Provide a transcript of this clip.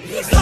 He's